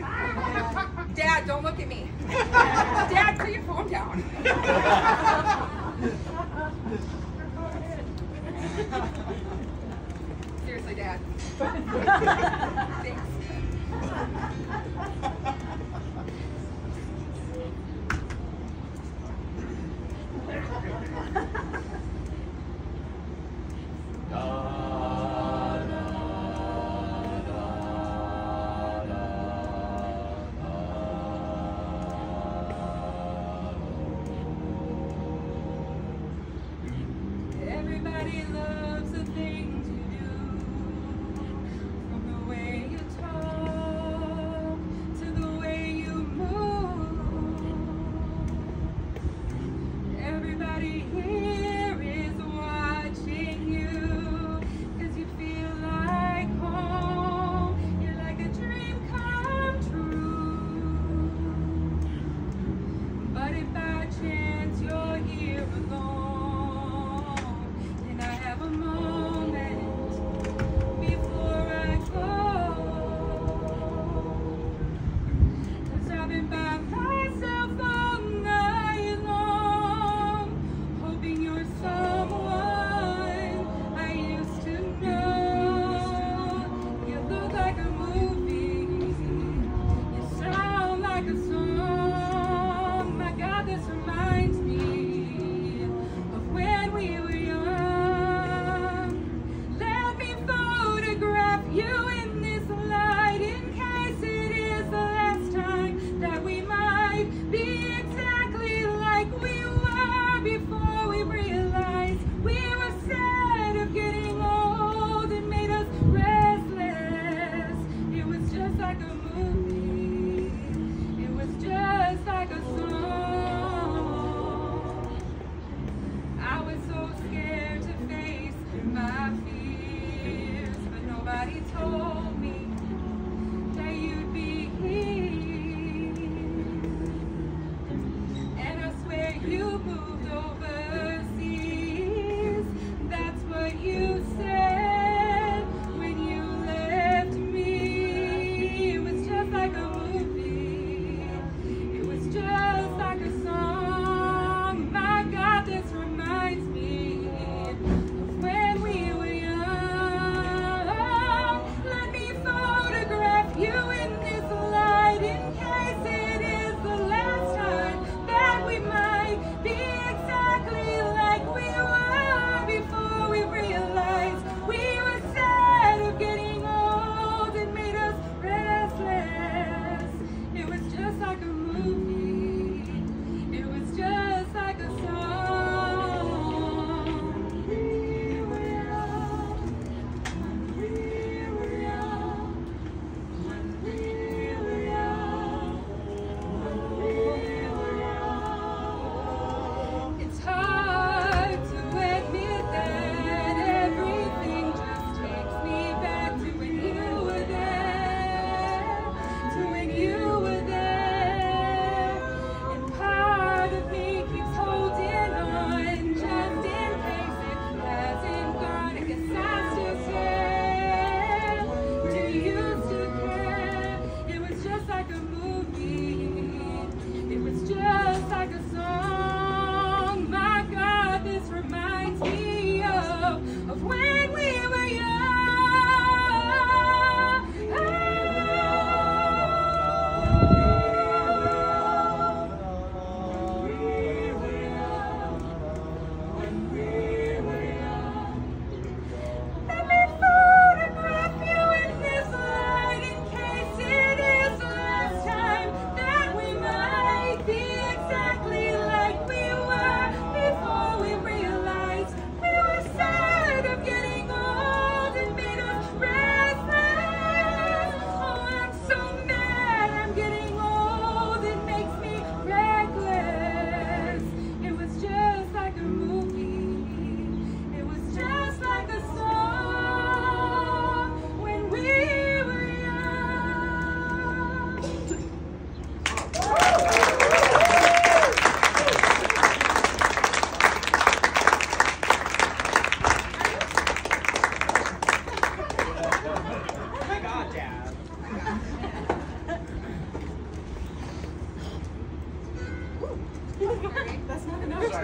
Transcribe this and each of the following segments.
Dad, don't look at me. Dad, put your phone down. Seriously, Dad. Thanks. you moved over.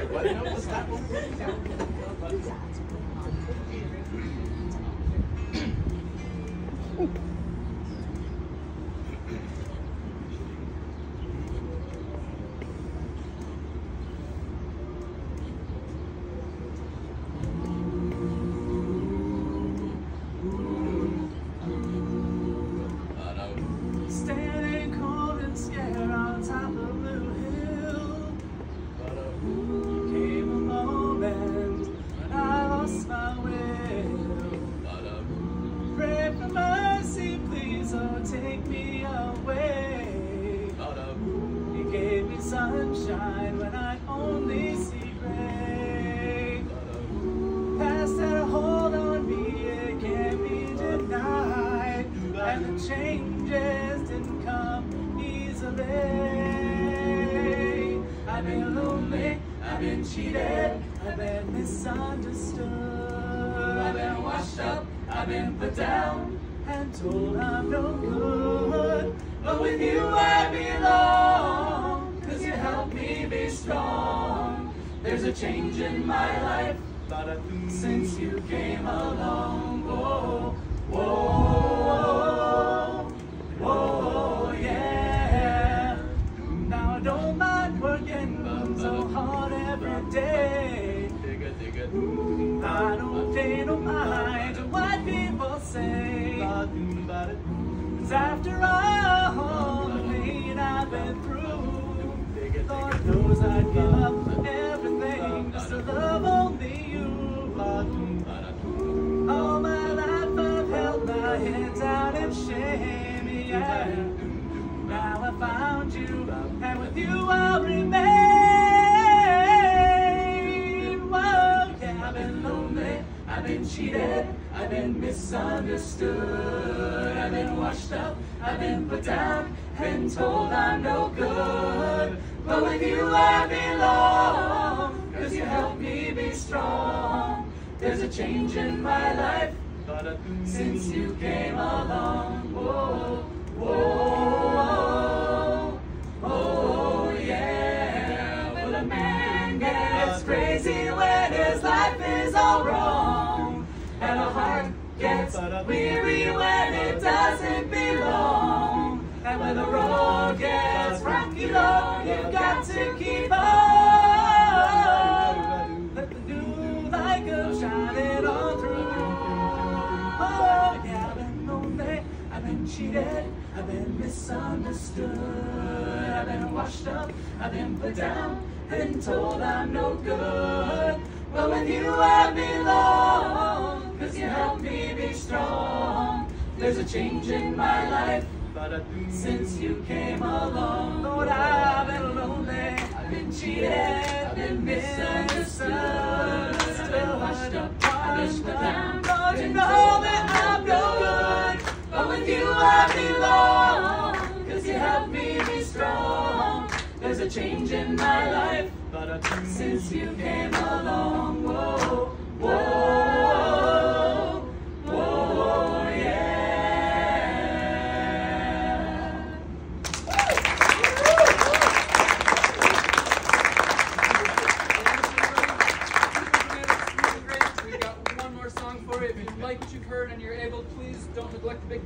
What? Been cheated, I've been misunderstood. I've been washed up, I've been put down, and told I'm no good. But with you I belong, cause you help me be strong. There's a change in my life but since you came along. Whoa, whoa, I don't pay no mind to what people say. After all the pain I've been through, I'd give up everything to love only you. All my life I've held my in shame, yeah. Cheated, I've been misunderstood, I've been washed up, I've been put down, been told I'm no good. But with you I belong, cause you help me be strong. There's a change in my life since you came along. Whoa, whoa, oh yeah. Well, a man gets crazy gets weary when it doesn't belong. And when the road gets rocky, Lord, you've got to keep on. Let the new light come shining on through. Oh, yeah, I've been lonely, I've been cheated, I've been misunderstood, I've been washed up, I've been put down, been told I'm no good. But with you I belong, cause you help me be strong. There's a change in my life since you came along. Lord, I've been lonely, I've been cheated, I've been misunderstood, I've been washed up, I've been put down. Lord, you know that I'm no good, but with you I belong, cause you help me be strong. There's a change in my life since you came along. Whoa, whoa,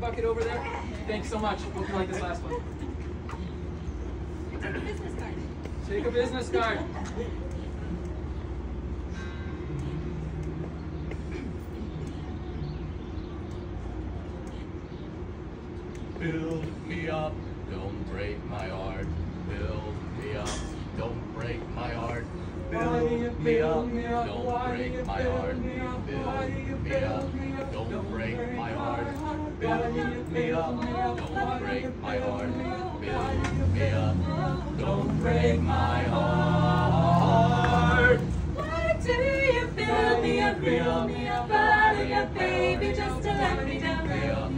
big bucket over there. Thanks so much. Hope you like this last one. Take a business card. Build me up, don't break my heart. Build me up, don't break my heart. Build me up, don't break my heart. Build me up, don't break my heart. Build me up, don't break my heart. Build me up, don't break my heart. Why do you fill me up, fill me up, body up, baby, just to let me down?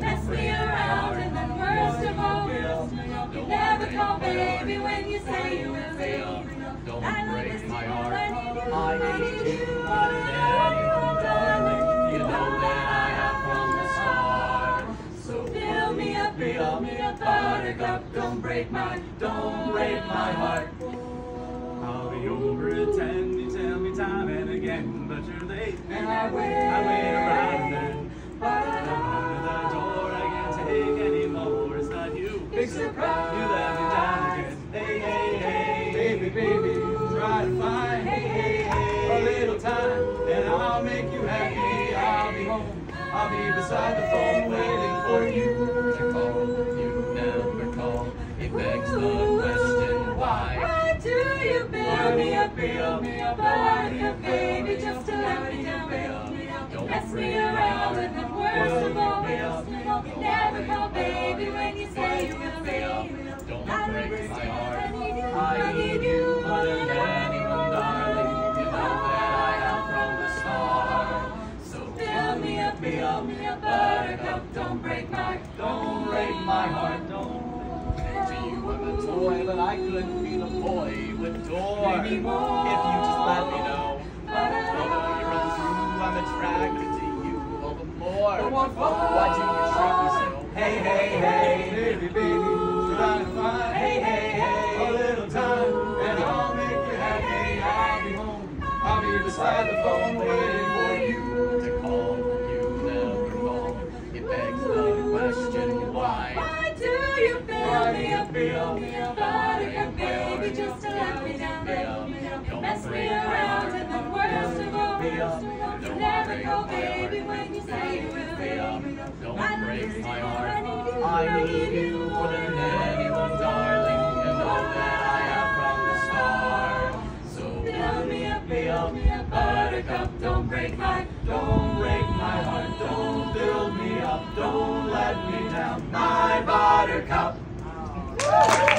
Mess me around, and then worst of all, you never call baby when you say you will. Don't break my heart. you I need you. more than anyone, me up, buttercup, don't break my, don't break my heart. I'll be You'll pretend you tell me time and again, but you're late. And I wait. I wait around then. But under the door, I can't take anymore. It's not you. Big surprise. You let me down again. Hey, hey, hey, baby, baby, try to find, hey, hey, hey, a little time, and I'll make you happy. I'll be home. I'll be beside the phone waiting for you. To call, you never call. It begs the question why. Why do you build me up, build me up, buttercup baby, just to let me down, build me up, Don't mess me around, and then worst of all, me up. never call baby when you say you will, me up, buttercup, don't break my, Don't break my heart, don't. to you I'm a toy, but I couldn't be the boy you adore. Anymore. If you just let me know. Although you're untrue, I'm attracted to you all the more. Why do you treat me so? Hey, hey, hey, baby, baby, try to find, hey, hey, hey, a little time, and I'll make you happy. I'll be home. I'll be beside the phone waiting real. But if your baby just to let me down, mess me around and the worst of all worst. Never go, baby, when you say you will. Don't break my heart. I need you more than anyone, darling, and all that I am from the start. So build me up, build me up, buttercup, don't break my, don't break my heart, don't build me up, don't let me Woo!